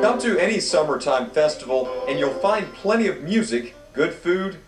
Come to any summertime festival and you'll find plenty of music, good food,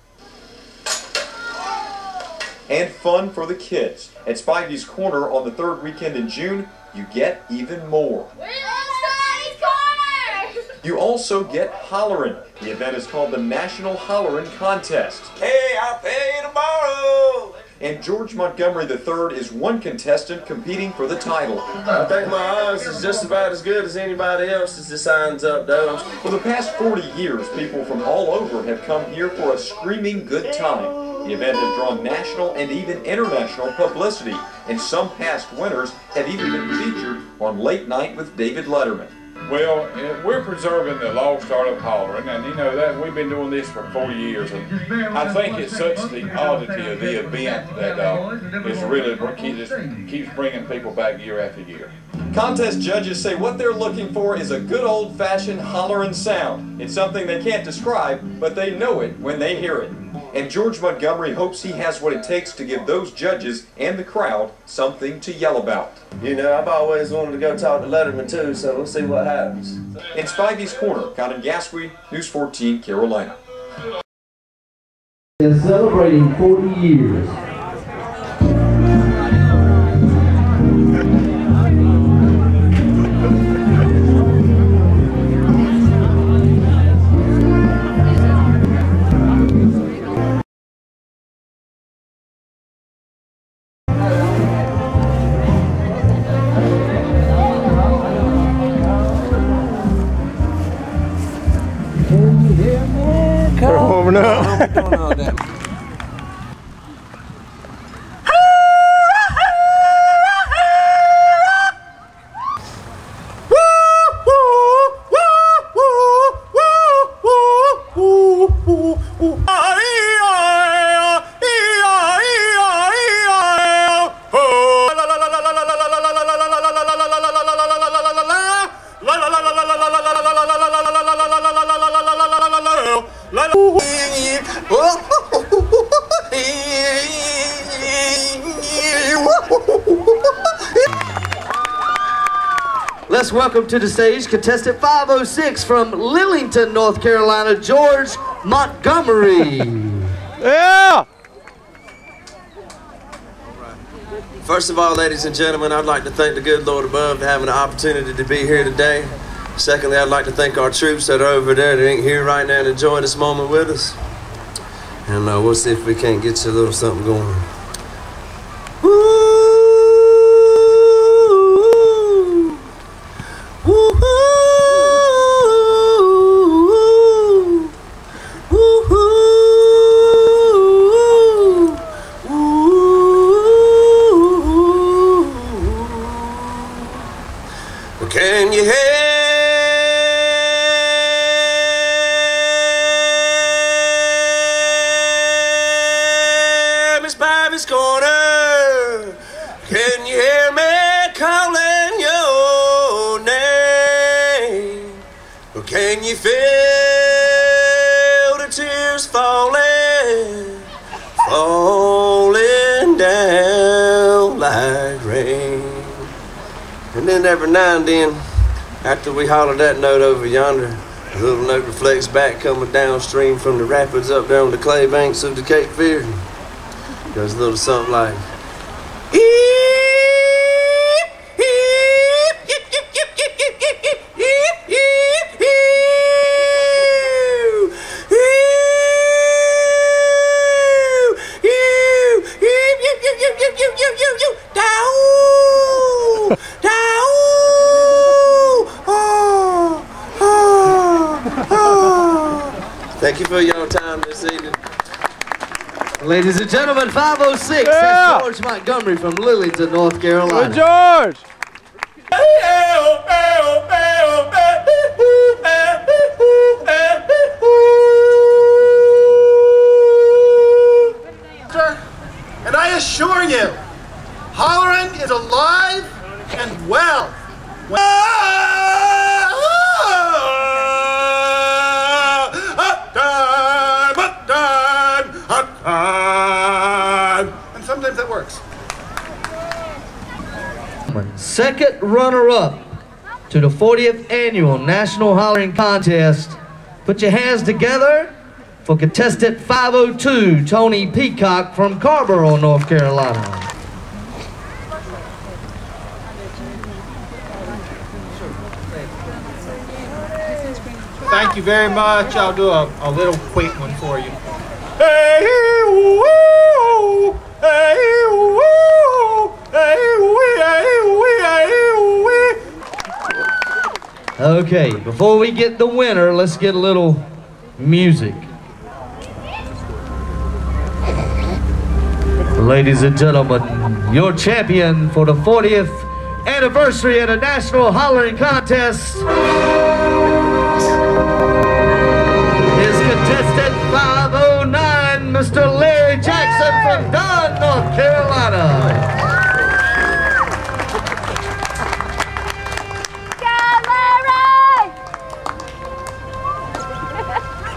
and fun for the kids. At Spivey's Corner on the third weekend in June, you get even more. We love Spivey's corner! You also get Hollerin'. The event is called the National Hollerin' Contest. Hey, I'll pay you tomorrow. And George Montgomery III is one contestant competing for the title. I think my odds is just about as good as anybody else's that signs up, though. For the past 40 years, people from all over have come here for a screaming good time. The event has drawn national and even international publicity, and some past winners have even been featured on Late Night with David Letterman. Well, eh, we're preserving the lost art of hollering, and you know that we've been doing this for 40 years, and I think it's such the oddity of the event that uh, is really keeps, keeps bringing people back year after year. Contest judges say what they're looking for is a good old-fashioned hollering sound. It's something they can't describe, but they know it when they hear it. And George Montgomery hopes he has what it takes to give those judges and the crowd something to yell about. You know, I've always wanted to go talk to Letterman, too, so we'll see what happens. In Spivey's Corner, Conan Gasque, News 14, Carolina. is celebrating 40 years. Warming up. Let's welcome to the stage contestant 506 from Lillington, North Carolina, George Montgomery. Yeah! First of all, ladies and gentlemen, I'd like to thank the good Lord above for having the opportunity to be here today. Secondly, I'd like to thank our troops that are over there that ain't here right now and enjoying this moment with us. And uh, we'll see if we can't get you a little something going. Can you hear me, Spivey's corner? Can you hear me calling your name? Or can you feel the tears falling, falling down like rain? And then every now and then, after we holler that note over yonder, a little note reflects back coming downstream from the rapids up on the clay banks of the Cape Fear. Goes a little something like. Thank you for your time this evening. Ladies and gentlemen, 506, Yeah. that's George Montgomery from Lillington, North Good Carolina. George! And I assure you, Hollerin' is alive and well. Hot works. Second runner-up to the 40th Annual National Hollering Contest. Put your hands together for contestant 502, Tony Peacock from Carrboro, North Carolina. Thank you very much. I'll do a, a little quick one for you. Hey, Okay, before we get the winner, let's get a little music. Ladies and gentlemen, your champion for the 40th anniversary of the National Hollering Contest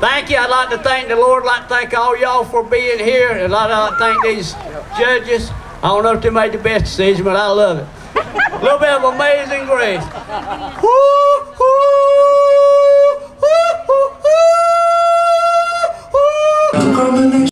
Thank you. I'd like to thank the Lord. I'd like to thank all y'all for being here. And I'd like to thank these judges. I don't know if they made the best decision, but I love it. A little bit of amazing grace. Woo,